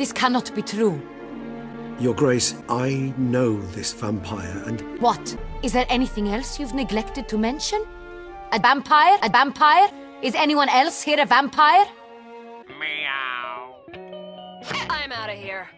This cannot be true. Your Grace, I know this vampire and... What? Is there anything else you've neglected to mention? A vampire? A vampire? Is anyone else here a vampire? Meow. I'm out of here.